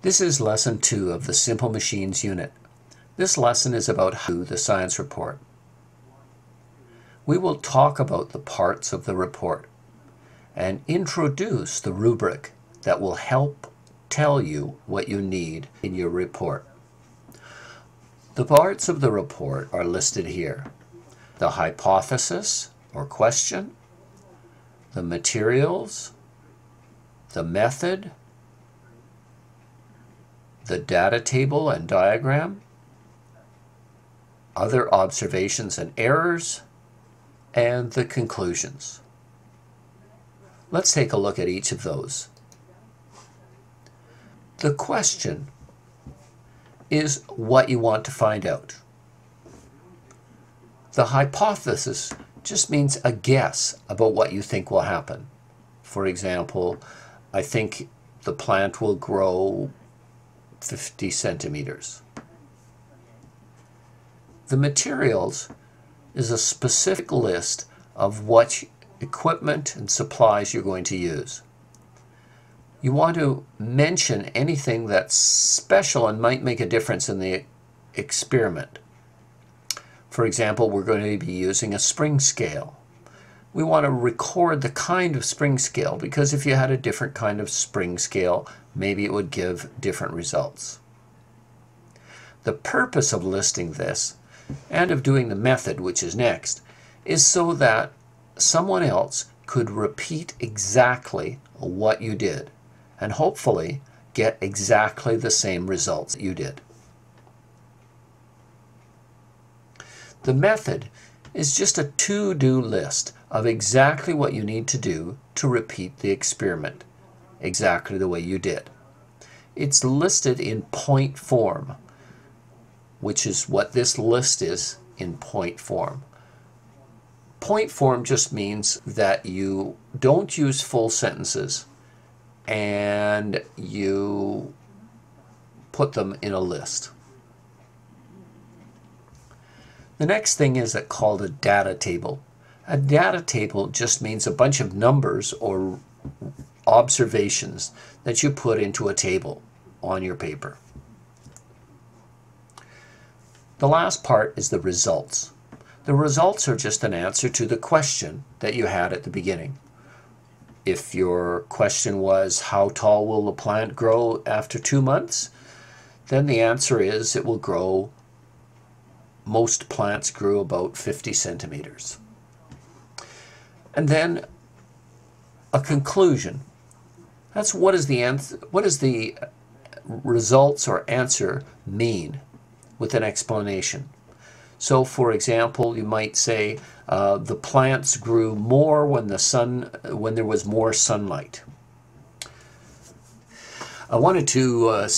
This is lesson two of the Simple Machines unit. This lesson is about how the science report. We will talk about the parts of the report and introduce the rubric that will help tell you what you need in your report. The parts of the report are listed here. The hypothesis or question, the materials, the method, the data table and diagram, other observations and errors, and the conclusions. Let's take a look at each of those. The question is what you want to find out. The hypothesis just means a guess about what you think will happen. For example, I think the plant will grow 50 centimeters. The materials is a specific list of what equipment and supplies you're going to use. You want to mention anything that's special and might make a difference in the experiment. For example, we're going to be using a spring scale. We want to record the kind of spring scale because if you had a different kind of spring scale, maybe it would give different results. The purpose of listing this and of doing the method, which is next, is so that someone else could repeat exactly what you did and hopefully get exactly the same results that you did. The method is just a to-do list of exactly what you need to do to repeat the experiment exactly the way you did. It's listed in point form, which is what this list is in point form. Point form just means that you don't use full sentences and you put them in a list. The next thing is called a data table. A data table just means a bunch of numbers or observations that you put into a table on your paper. The last part is the results. The results are just an answer to the question that you had at the beginning. If your question was, how tall will the plant grow after two months? Then the answer is it will grow, most plants grew about 50 centimeters. And then a conclusion. That's what is the what does the results or answer mean with an explanation. So for example, you might say uh, the plants grew more when the sun when there was more sunlight. I wanted to uh,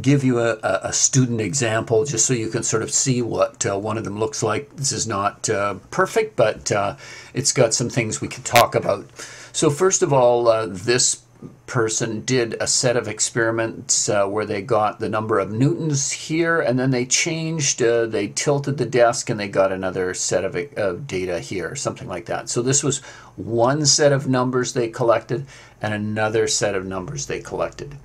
give you a, a, student example just so you can sort of see what uh, one of them looks like. This is not uh, perfect, but uh, it's got some things we can talk about. So first of all, uh, this person did a set of experiments uh, where they got the number of newtons here and then they changed, uh, they tilted the desk and they got another set of, of data here, something like that. So this was one set of numbers they collected and another set of numbers they collected.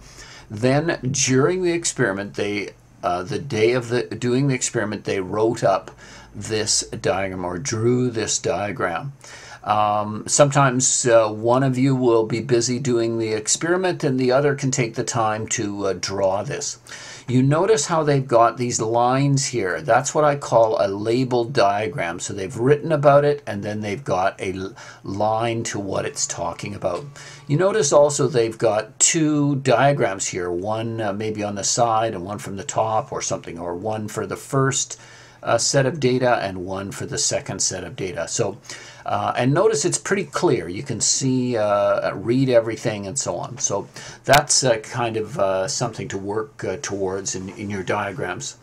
Then during the experiment, they uh, the day of the doing the experiment, they wrote up this diagram or drew this diagram. Um, sometimes uh, one of you will be busy doing the experiment and the other can take the time to uh, draw this. You notice how they've got these lines here. That's what I call a labeled diagram. So they've written about it and then they've got a line to what it's talking about. You notice also they've got two diagrams here, one uh, maybe on the side and one from the top or something, or one for the first uh, set of data and one for the second set of data. So uh, and notice it's pretty clear. You can see, uh, read everything and so on. So that's uh, kind of uh, something to work uh, towards in, in your diagrams.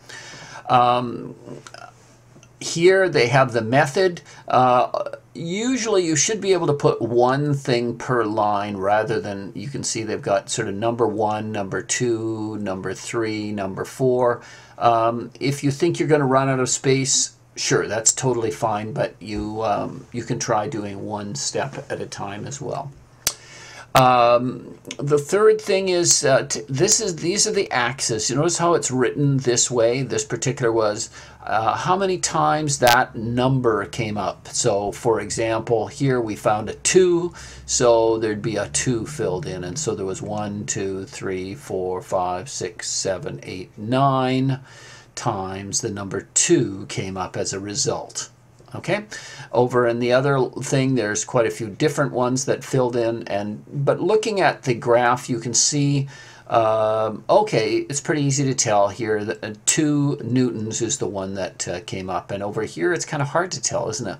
Um, here they have the method. Uh, usually you should be able to put one thing per line rather than, you can see they've got sort of number one, number two, number three, number four. Um, if you think you're going to run out of space, sure, that's totally fine, but you, um, you can try doing one step at a time as well. Um, the third thing is uh, this is these are the axes. You notice how it's written this way. This particular was uh, how many times that number came up. So, for example, here we found a two, so there'd be a two filled in, and so there was one, two, three, four, five, six, seven, eight, nine times the number two came up as a result. Okay, over in the other thing, there's quite a few different ones that filled in, and but looking at the graph, you can see, um, okay, it's pretty easy to tell here that uh, two newtons is the one that uh, came up, and over here it's kind of hard to tell, isn't it?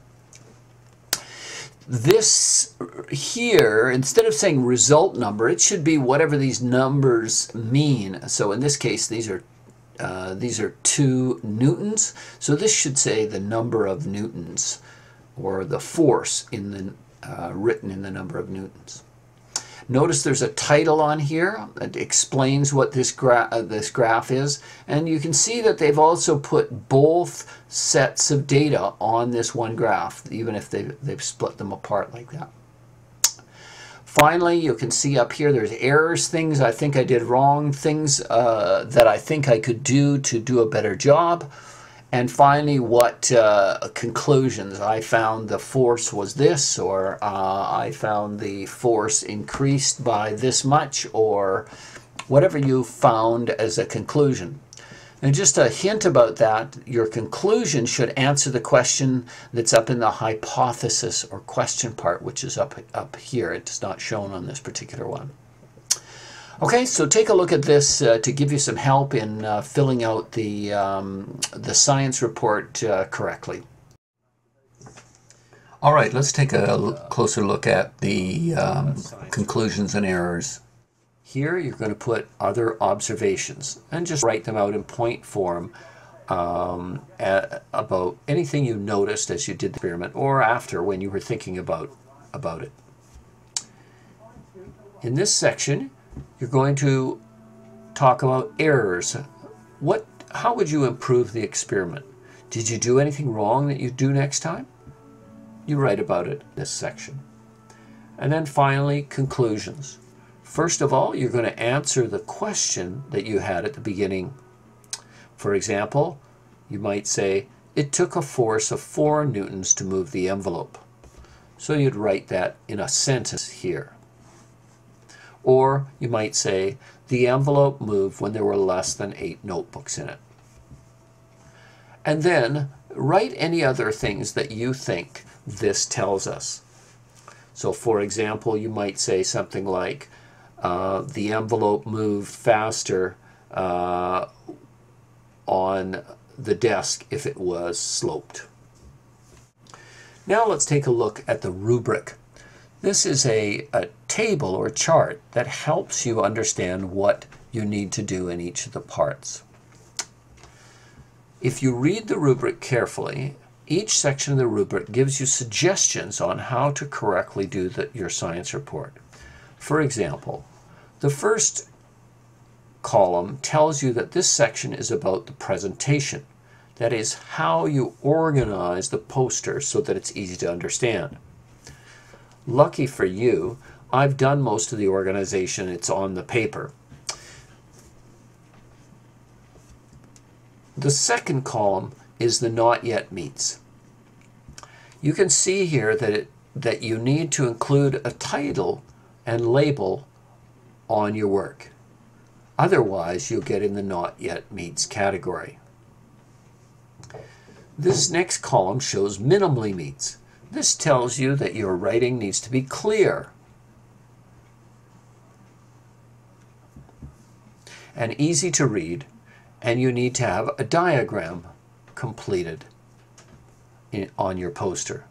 This here, instead of saying result number, it should be whatever these numbers mean. So in this case, these are uh, these are two newtons. So this should say the number of newtons or the force in the uh, written in the number of newtons. Notice there's a title on here that explains what this, gra uh, this graph is. And you can see that they've also put both sets of data on this one graph, even if they've, they've split them apart like that. Finally, you can see up here there's errors, things I think I did wrong, things uh, that I think I could do to do a better job. And finally, what uh, conclusions. I found the force was this, or uh, I found the force increased by this much, or whatever you found as a conclusion. And just a hint about that, your conclusion should answer the question that's up in the hypothesis or question part, which is up, up here. It's not shown on this particular one. Okay, so take a look at this uh, to give you some help in uh, filling out the, um, the science report uh, correctly. All right, let's take a closer look at the um, conclusions and errors. Here you're going to put other observations and just write them out in point form um, at, about anything you noticed as you did the experiment or after when you were thinking about, about it. In this section, you're going to talk about errors. What, how would you improve the experiment? Did you do anything wrong that you do next time? You write about it in this section. And then finally, conclusions. First of all, you're going to answer the question that you had at the beginning. For example, you might say, it took a force of 4 newtons to move the envelope. So you'd write that in a sentence here. Or you might say, the envelope moved when there were less than 8 notebooks in it. And then write any other things that you think this tells us. So for example, you might say something like, uh, the envelope moved faster uh, on the desk if it was sloped. Now let's take a look at the rubric. This is a, a table or chart that helps you understand what you need to do in each of the parts. If you read the rubric carefully, each section of the rubric gives you suggestions on how to correctly do the, your science report. For example, the first column tells you that this section is about the presentation. That is how you organize the poster so that it's easy to understand. Lucky for you, I've done most of the organization. It's on the paper. The second column is the not yet meets. You can see here that, it, that you need to include a title and label on your work. Otherwise, you'll get in the not yet meets category. This next column shows minimally meets. This tells you that your writing needs to be clear and easy to read, and you need to have a diagram completed in, on your poster.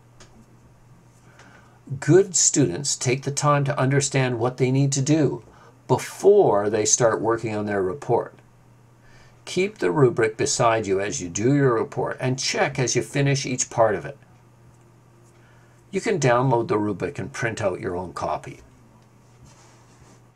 Good students take the time to understand what they need to do before they start working on their report. Keep the rubric beside you as you do your report and check as you finish each part of it. You can download the rubric and print out your own copy.